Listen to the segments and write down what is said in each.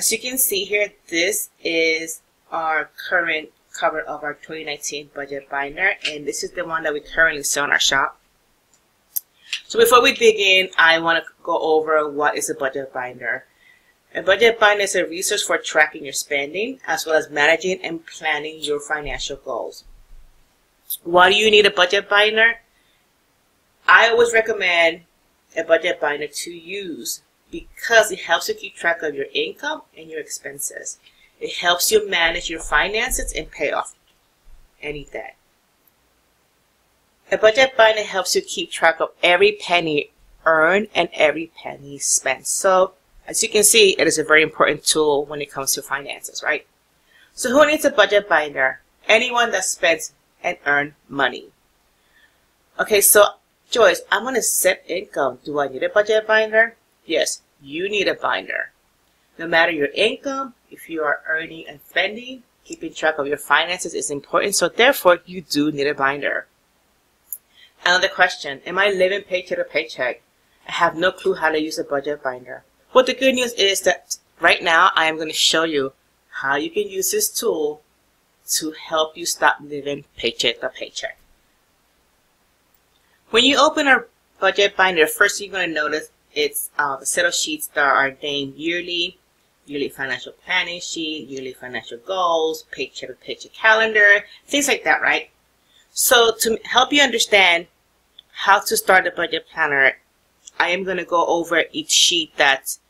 As you can see here, this is our current cover of our 2019 budget binder and this is the one that we currently sell in our shop. So before we begin, I want to go over what is a budget binder. A budget binder is a resource for tracking your spending as well as managing and planning your financial goals. Why do you need a budget binder? I always recommend a budget binder to use because it helps you keep track of your income and your expenses. It helps you manage your finances and pay off any debt. A budget binder helps you keep track of every penny earned and every penny spent. So, as you can see, it is a very important tool when it comes to finances, right? So who needs a budget binder? Anyone that spends and earns money. Okay, so Joyce, I'm going to set income. Do I need a budget binder? Yes, you need a binder. No matter your income, if you are earning and spending, keeping track of your finances is important. So therefore, you do need a binder. Another question, am I living paycheck to paycheck? I have no clue how to use a budget binder. Well, the good news is that right now I am going to show you how you can use this tool to help you stop living paycheck to paycheck. When you open a budget binder, first you're going to notice it's uh, a set of sheets that are named yearly, yearly financial planning sheet, yearly financial goals, paycheck to paycheck calendar, things like that, right? So to help you understand how to start a budget planner, I am going to go over each sheet that's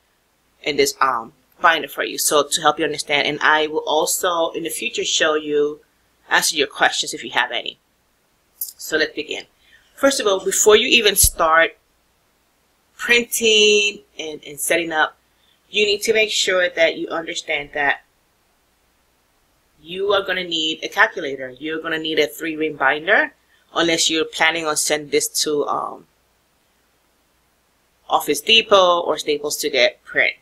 in this um, binder for you. So to help you understand, and I will also in the future show you, answer your questions if you have any. So let's begin. First of all, before you even start printing and, and setting up, you need to make sure that you understand that you are going to need a calculator. You're going to need a three ring binder unless you're planning on sending this to um, Office Depot or Staples to get print.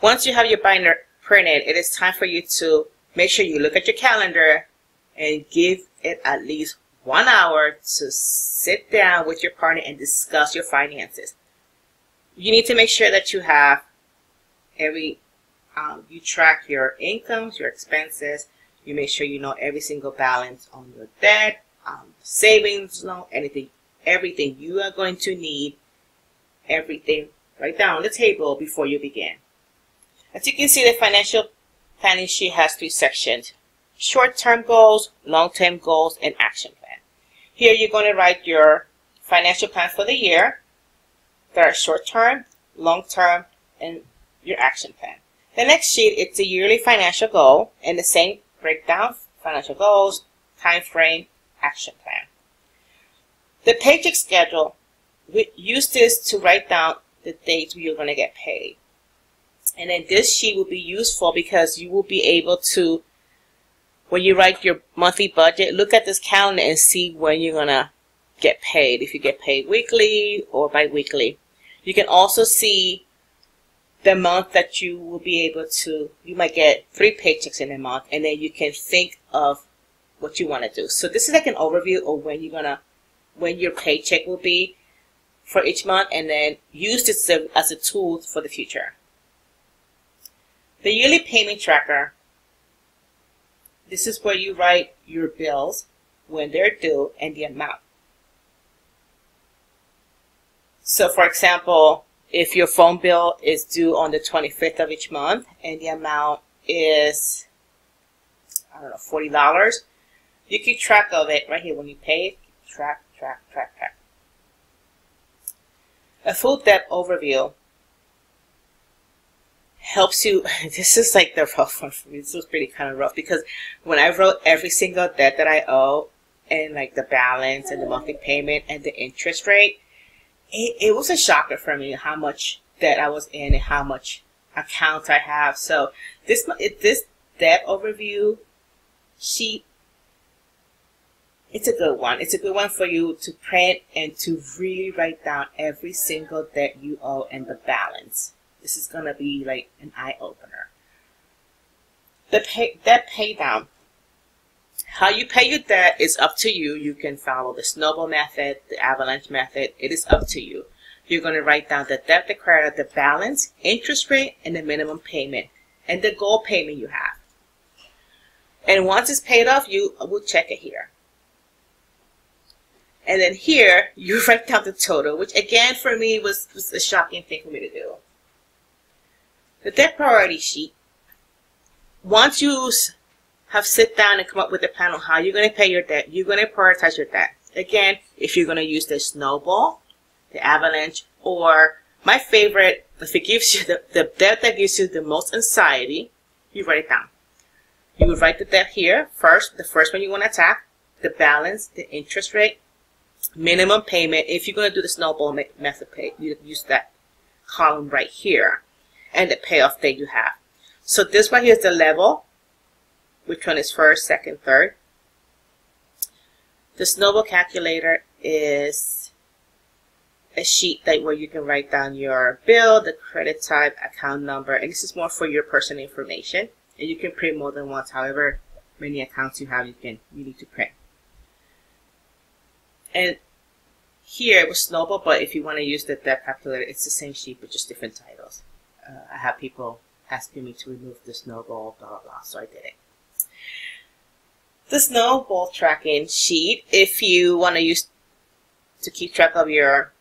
Once you have your binder printed, it is time for you to make sure you look at your calendar and give it at least one hour to sit down with your partner and discuss your finances. You need to make sure that you have every um, you track your incomes, your expenses. You make sure you know every single balance on your debt, um, savings loan, anything, everything you are going to need, everything right down on the table before you begin. As you can see, the financial planning sheet has three sections. Short-term goals, long-term goals, and action plan. Here you're going to write your financial plan for the year. There are short-term, long-term, and your action plan. The next sheet, it's a yearly financial goal and the same breakdown, financial goals, time frame, action plan. The paycheck schedule, we use this to write down the dates you're going to get paid. And then this sheet will be useful because you will be able to, when you write your monthly budget, look at this calendar and see when you're going to get paid. If you get paid weekly or bi-weekly. You can also see the amount that you will be able to, you might get three paychecks in a month, and then you can think of what you want to do. So this is like an overview of when you're gonna, when your paycheck will be for each month, and then use this as a tool for the future. The yearly payment tracker. This is where you write your bills when they're due and the amount. So for example, if your phone bill is due on the 25th of each month and the amount is, I don't know, $40, you keep track of it right here. When you pay it, track, track, track, track. A full debt overview helps you. This is like the rough one for me. This was pretty kind of rough because when I wrote every single debt that I owe and like the balance and the monthly payment and the interest rate, it, it was a shocker for me how much debt I was in and how much accounts I have. So this this debt overview sheet, it's a good one. It's a good one for you to print and to really write down every single debt you owe and the balance. This is gonna be like an eye opener. The pay, debt pay down. How you pay your debt is up to you. You can follow the snowball method, the avalanche method. It is up to you. You're going to write down the debt, the credit, the balance, interest rate, and the minimum payment. and the goal payment you have. And once it's paid off, you will check it here. And then here, you write down the total, which again for me was, was a shocking thing for me to do. The debt priority sheet, once you have sit down and come up with a plan on how you're going to pay your debt, you're going to prioritize your debt. Again, if you're going to use the snowball, the avalanche, or my favorite, if it gives you the, the debt that gives you the most anxiety, you write it down. You would write the debt here first, the first one you want to attack, the balance, the interest rate, minimum payment. If you're going to do the snowball method pay, you use that column right here, and the payoff date you have. So this one here is the level, which one is first, second, third. The snowball calculator is a sheet that where you can write down your bill, the credit type, account number, and this is more for your personal information. And you can print more than once however many accounts you have you can you need to print. And here it was snowball but if you want to use the debt calculator it's the same sheet but just different titles. Uh, I have people asking me to remove the snowball blah blah blah so I did it the snowball tracking sheet if you want to use to keep track of your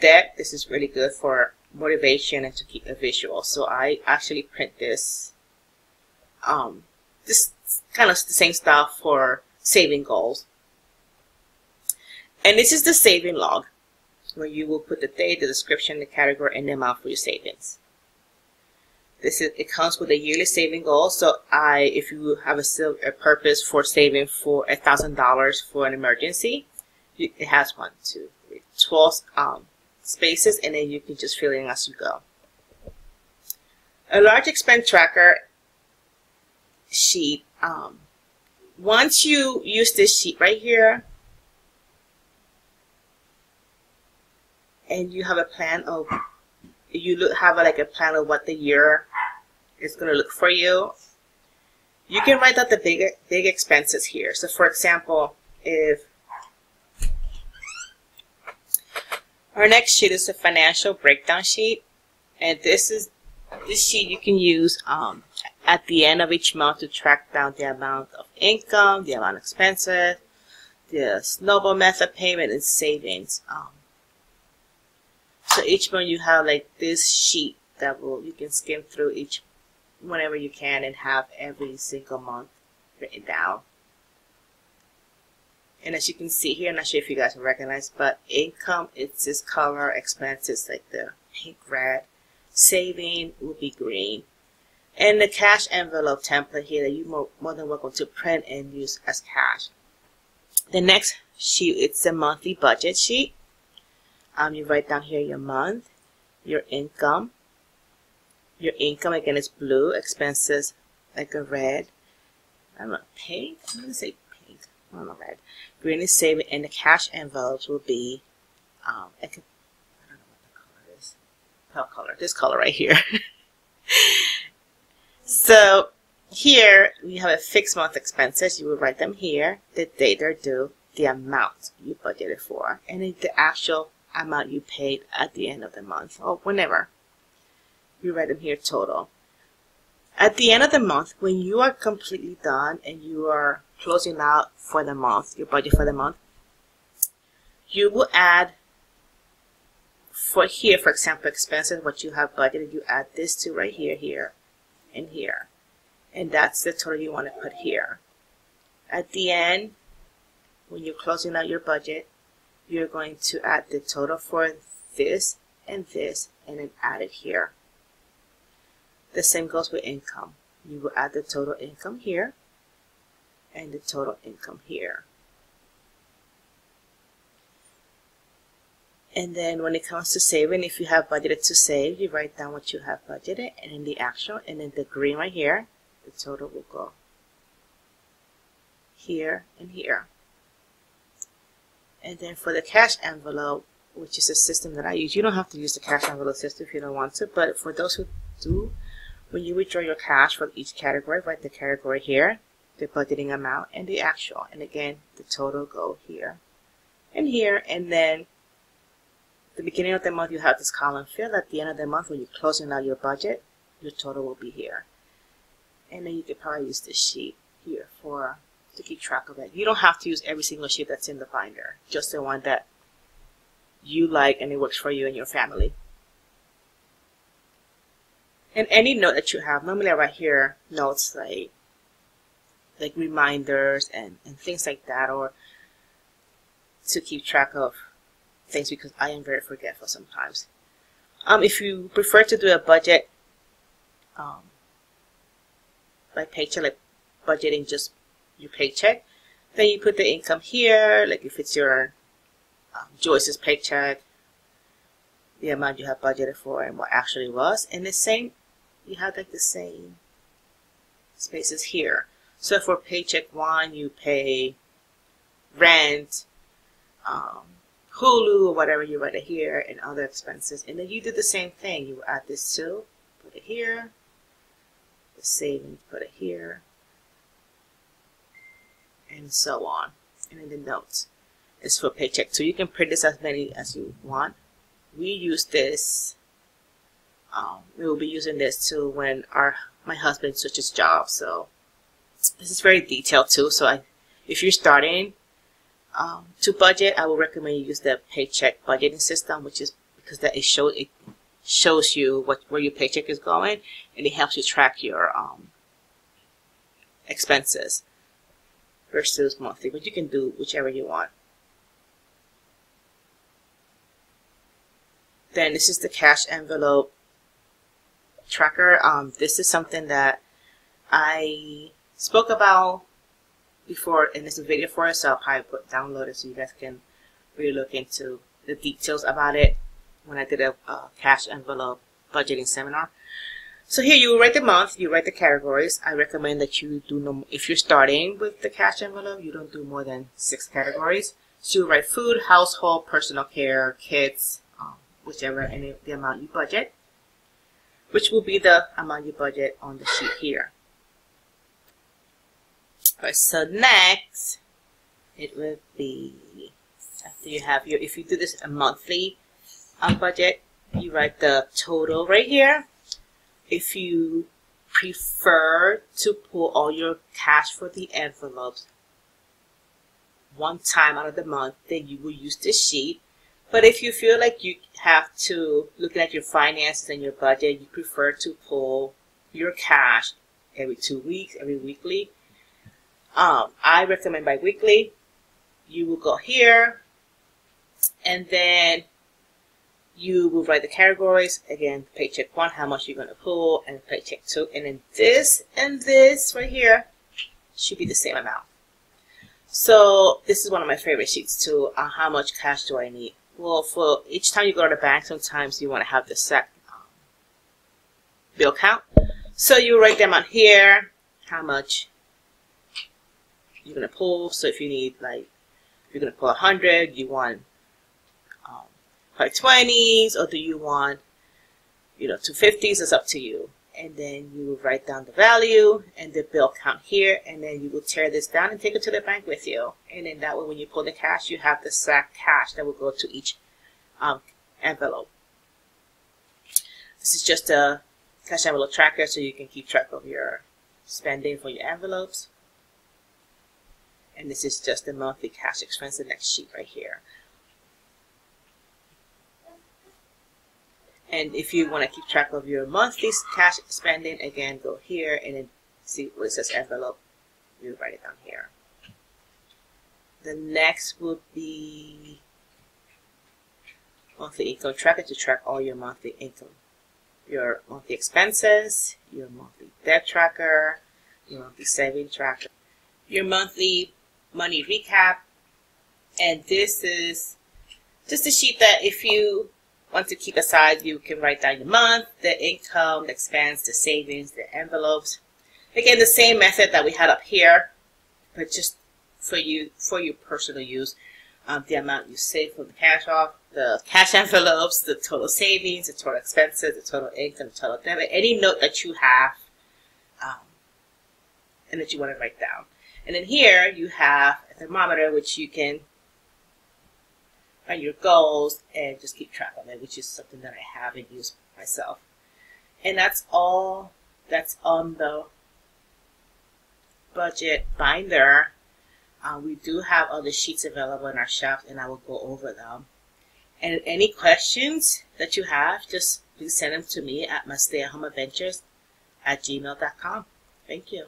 debt this is really good for motivation and to keep a visual so I actually print this um, this kind of the same stuff for saving goals. And this is the saving log, where you will put the date, the description, the category, and the amount for your savings. This is it comes with a yearly saving goal. So I, if you have a, a purpose for saving for a thousand dollars for an emergency, it has one, two, three, 12 um, spaces, and then you can just fill in as you go. A large expense tracker sheet, um, once you use this sheet right here, and you have a plan of, you look, have a, like a plan of what the year is going to look for you, you can write out the big, big expenses here. So for example, if our next sheet is a financial breakdown sheet, and this is this sheet you can use um, at the end of each month to track down the amount of income, the amount of expenses, the snowball method payment, and savings. Um, so each month you have like this sheet that will you can skim through each whenever you can and have every single month written down. And as you can see here, I'm not sure if you guys recognize, but income, it's this color, expenses like the pink red, saving will be green, and the cash envelope template here that you're more than welcome to print and use as cash. The next sheet, it's the monthly budget sheet. Um, you write down here your month, your income. Your income, again, is blue. Expenses, like a red. I don't know, pink? I'm going to say pink. I don't know, red. Green is saving, and the cash envelopes will be, um, I, can, I don't know what the color is. Pale color. This color right here. So here we have a fixed month expenses. You will write them here, the date they're due, the amount you budgeted for, and the actual amount you paid at the end of the month or whenever. You write them here total. At the end of the month, when you are completely done and you are closing out for the month, your budget for the month, you will add for here, for example, expenses, what you have budgeted, you add this to right here, here, and here. And that's the total you want to put here. At the end, when you're closing out your budget, you're going to add the total for this and this and then add it here. The same goes with income. You will add the total income here and the total income here. And then when it comes to saving, if you have budgeted to save, you write down what you have budgeted and then the actual and then the green right here, the total will go here and here. And then for the cash envelope, which is a system that I use, you don't have to use the cash envelope system if you don't want to, but for those who do, when you withdraw your cash from each category, write the category here, the budgeting amount, and the actual. And again, the total go here and here, and then the beginning of the month, you have this column fill. At the end of the month, when you're closing out your budget, your total will be here. And then you could probably use this sheet here for to keep track of it. You don't have to use every single sheet that's in the binder, just the one that you like and it works for you and your family. And any note that you have, normally I write here notes like like reminders and, and things like that or to keep track of things because I am very forgetful sometimes. Um, if you prefer to do a budget um, by paycheck, like budgeting just your paycheck, then you put the income here, like if it's your um, Joyce's paycheck, the amount you have budgeted for and what actually was, and the same, you have like the same spaces here. So for paycheck one, you pay rent, um, Hulu or whatever you write it here and other expenses. And then you do the same thing. You add this to, put it here, the savings, put it here, and so on. And then the notes is for paycheck. So you can print this as many as you want. We use this, um, we will be using this too when our my husband switches jobs. So this is very detailed too. So I, if you're starting um, to budget, I would recommend you use the paycheck budgeting system, which is because that it shows it shows you what where your paycheck is going, and it helps you track your um, expenses versus monthly. But you can do whichever you want. Then this is the cash envelope tracker. Um, this is something that I spoke about before in this video for it, so I'll probably put download it so you guys can really look into the details about it when I did a cash envelope budgeting seminar. So here you write the month, you write the categories. I recommend that you do no, if you're starting with the cash envelope, you don't do more than six categories. So you write food, household, personal care, kids, um, whichever any the amount you budget, which will be the amount you budget on the sheet here. Alright, so next it will be after you have your if you do this a monthly um, budget, you write the total right here. If you prefer to pull all your cash for the envelopes one time out of the month, then you will use this sheet. But if you feel like you have to look at your finances and your budget, you prefer to pull your cash every two weeks, every weekly, um, I recommend biweekly. You will go here and then you will write the categories. Again, paycheck one, how much you're going to pull, and paycheck two. And then this and this right here should be the same amount. So this is one of my favorite sheets too. Uh, how much cash do I need? Well, for each time you go to the bank, sometimes you want to have the set um, bill count. So you write them on here, how much you're going to pull. So if you need like, if you're going to pull 100, you want 520s or do you want, you know, 250s, it's up to you. And then you will write down the value and the bill count here and then you will tear this down and take it to the bank with you. And then that way when you pull the cash, you have the exact cash that will go to each um, envelope. This is just a cash envelope tracker so you can keep track of your spending for your envelopes and this is just the monthly cash expense, the next sheet right here. And if you want to keep track of your monthly cash spending, again, go here and then see where it says envelope. You write it down here. The next would be monthly income tracker to track all your monthly income. Your monthly expenses, your monthly debt tracker, your monthly saving tracker, your monthly money recap. And this is just a sheet that if you want to keep aside, you can write down your month, the income, the expense, the savings, the envelopes. Again, the same method that we had up here, but just for you, for your personal use. Um, the amount you save from the cash off, the cash envelopes, the total savings, the total expenses, the total income, the total debit, any note that you have um, and that you want to write down. And then here you have a thermometer which you can write your goals and just keep track of it, which is something that I haven't used myself. And that's all that's on the budget binder. Uh, we do have other sheets available in our shop and I will go over them. And any questions that you have, just please send them to me at my stay at home adventures at gmail.com. Thank you.